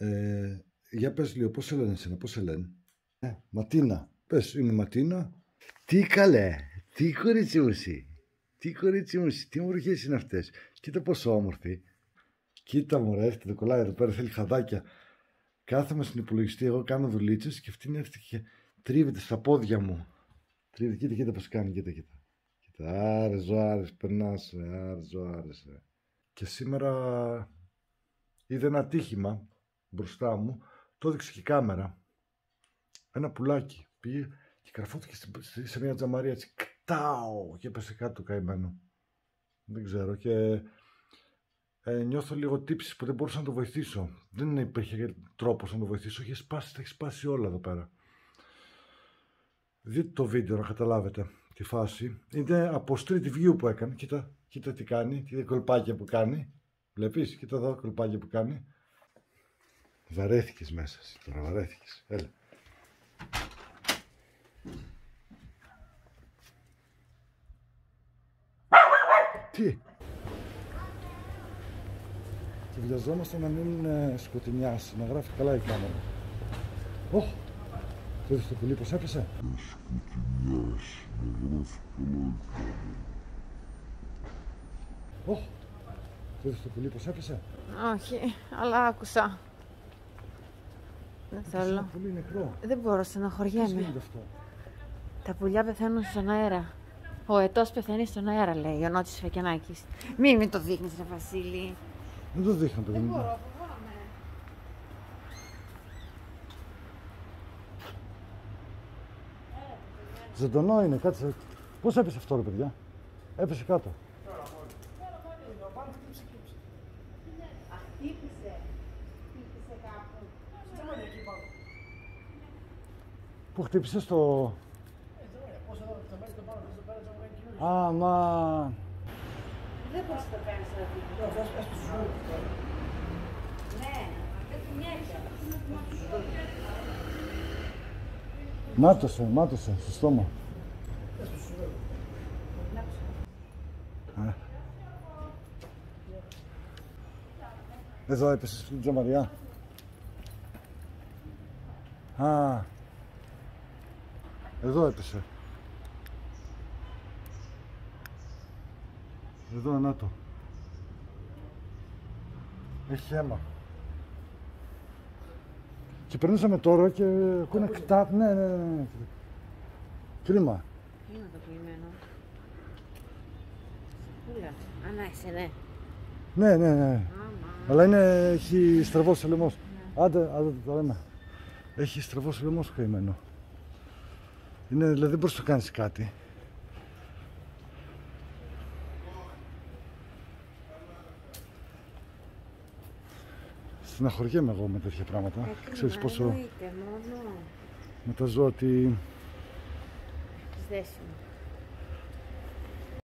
Ε, για πες λίγο, πώς σε λένε εσένα, πώς σε λένε; Ε, Ματίνα. Πες, είναι Ματίνα. Τι καλέ, τι κορίτσι μου εσύ. Τι κορίτσι μου εσύ, τι μορφές είναι αυτές. Κοίτα πόσο όμορφη. Κοίτα μου, έρχεται το κολλάει εδώ πέρα, θέλει χαδάκια. Κάθομαι στην υπολογιστή, εγώ κάνω δουλίτσες και αυτή έρχεται και τρίβεται στα πόδια μου. Τρίβεται, κοίτα, κοίτα πώς κάνει, κοίτα, κοίτα. Κοίτα, άρε, ζωάρες, περνάς, άρε, ζωάρες. ε. Και σήμερα είδε ένα ατύχημα μπροστά μου, το έδειξε και η κάμερα. Ένα πουλάκι πήγε και καρφώθηκε στη- στη- σε μια τζαμαρία έτσι, κτάω, και έπεσε κάτω το καημένο. Δεν ξέρω και ε, νιώθω λίγο τύψεις που δεν μπορούσα να το βοηθήσω. Δεν υπήρχε τρόπος να το βοηθήσω, είχε σπάσει, τα έχει σπάσει όλα εδώ πέρα. Δείτε το βίντεο να καταλάβετε τη φάση. Είναι από street view που έκανε. Κοίτα, κοίτα τι κάνει, κοίτα κολπάκια που κάνει. Βλέπεις, κοίτα εδώ κολπάκια που κάνει. Βαρέθηκες μέσα εσύ, τώρα βαρέθηκες. Έλα. Τι; Και βιαζόμαστε να μην ε, σκοτεινιάσει, να γράφει καλά η κάμερα. Ωχ, το είδες το πουλί πως έπεσε; Ωχ, το είδες το πουλί πως έπεσε; Όχι, αλλά άκουσα. Δεν Έπεσε ένα θέλω. πουλί νεκρό. Δεν μπορώ, Πώς στενοχωριέμαι. γίνεται αυτό; Τα πουλιά πεθαίνουν στον αέρα. Ο ετός πεθαίνει στον αέρα, λέει ο Νότης Φεκιανάκης. Μην μην το δείχνεις, ρε Βασίλη. Δεν το δείχνω, παιδί μου. φοβάμαι. Ζωντανό είναι, κάτσε. Πώς έπεσε αυτό, ρε παιδιά; Έπεσε κάτω. Χτύπησε. Χτύπησε κάπου. Πού χτύπησε στο... Α, μα... Δεν μπορείς να το κάνεις αυτό. Ναι, δεν κουνιέται. Μάτωσε, μάτωσε, στο στόμα. Α. Εδώ έπεσε στην τζαμαριά. Α. Εδώ έπεσε. Εδώ, να το. Έχει αίμα. Και περνούσαμε τώρα και ακούνε κτά... Ναι, ναι, ναι, ναι. Κρίμα. Είναι το κλειμένο. Πούλα. Α, να είσαι, ναι. Ναι, ναι, ναι. Άμα. Αλλά είναι, έχει στραβός ο λαιμός. Άντε, άντε το λέμε. Έχει στραβός ο λαιμός καημένο. Είναι, δηλαδή δεν μπορείς να κάνεις κάτι. Στεναχωριέμαι εγώ με τέτοια πράγματα. Ε, Ξέρεις κρίμα, πόσο εννοείται, μόνο. με τα ζώα ότι Τις δέσιμο.